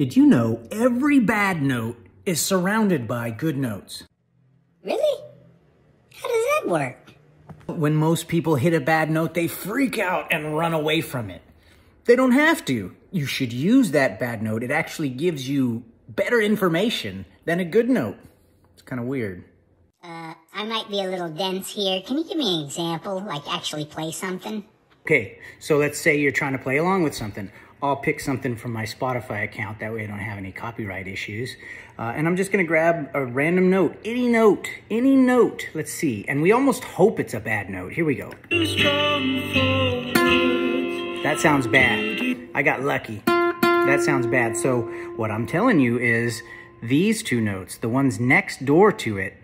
Did you know every bad note is surrounded by good notes? Really? How does that work? When most people hit a bad note, they freak out and run away from it. They don't have to. You should use that bad note. It actually gives you better information than a good note. It's kind of weird. Uh, I might be a little dense here. Can you give me an example? Like actually play something? Okay, so let's say you're trying to play along with something. I'll pick something from my Spotify account. That way I don't have any copyright issues. Uh, and I'm just going to grab a random note. Any note. Any note. Let's see. And we almost hope it's a bad note. Here we go. That sounds bad. I got lucky. That sounds bad. So what I'm telling you is these two notes, the ones next door to it,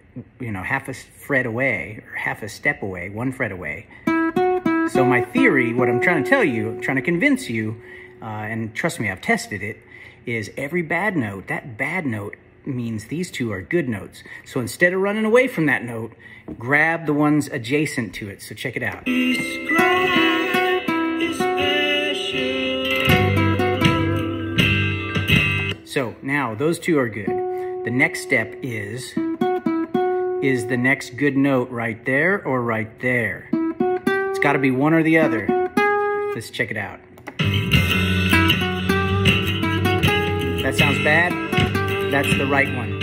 you know, half a fret away or half a step away, one fret away. So my theory, what I'm trying to tell you, trying to convince you, uh, and trust me, I've tested it, is every bad note, that bad note means these two are good notes. So instead of running away from that note, grab the ones adjacent to it. So check it out. So now those two are good. The next step is, is the next good note right there or right there? It's gotta be one or the other. Let's check it out. That sounds bad. That's the right one.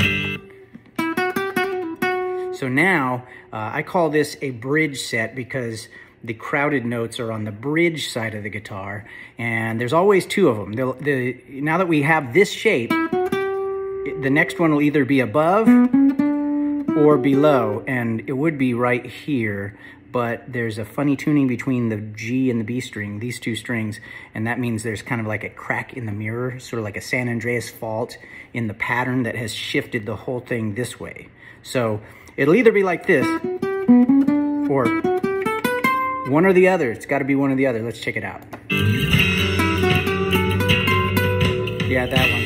So now, uh, I call this a bridge set because the crowded notes are on the bridge side of the guitar, and there's always two of them. The, the, now that we have this shape, the next one will either be above or below, and it would be right here, but there's a funny tuning between the G and the B string, these two strings, and that means there's kind of like a crack in the mirror, sort of like a San Andreas fault in the pattern that has shifted the whole thing this way. So it'll either be like this, or one or the other. It's got to be one or the other. Let's check it out. Yeah, that one.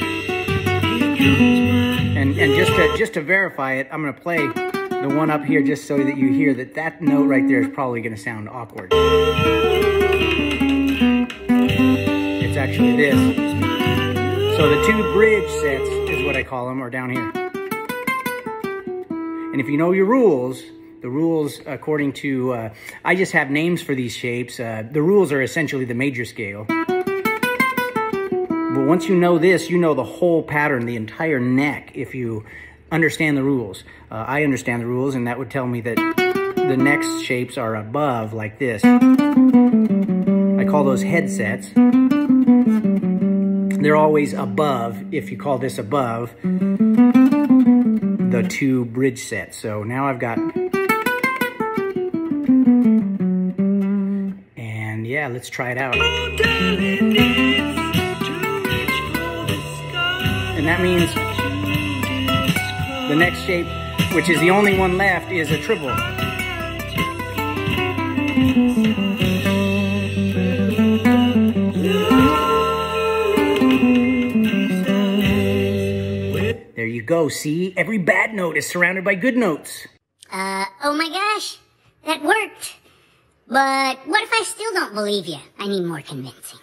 And, and just, to, just to verify it, I'm to play the one up here just so that you hear that that note right there is probably going to sound awkward. It's actually this. So the two bridge sets is what I call them, are down here. And if you know your rules, the rules according to, uh, I just have names for these shapes. Uh, the rules are essentially the major scale. But once you know this, you know the whole pattern, the entire neck, if you understand the rules. Uh, I understand the rules, and that would tell me that the next shapes are above, like this. I call those headsets. They're always above, if you call this above, the two bridge sets. So now I've got... And yeah, let's try it out. And that means the next shape, which is the only one left, is a triple. There you go, see? Every bad note is surrounded by good notes. Uh, oh my gosh, that worked. But what if I still don't believe you? I need more convincing.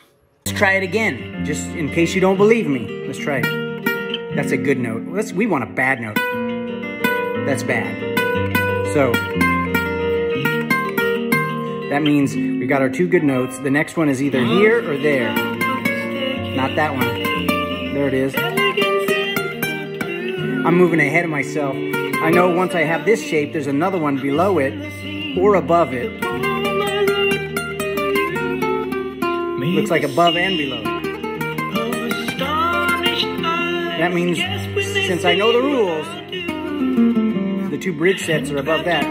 Let's try it again, just in case you don't believe me. Let's try it. That's a good note. Let's, we want a bad note. That's bad. So, that means we've got our two good notes. The next one is either here or there. Not that one. There it is. I'm moving ahead of myself. I know once I have this shape, there's another one below it or above it. Looks like above and below. That means, since I know the rules, the two bridge sets are above that,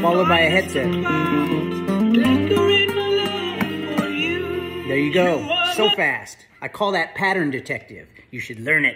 followed by a headset. There you go. So fast. I call that pattern detective. You should learn it.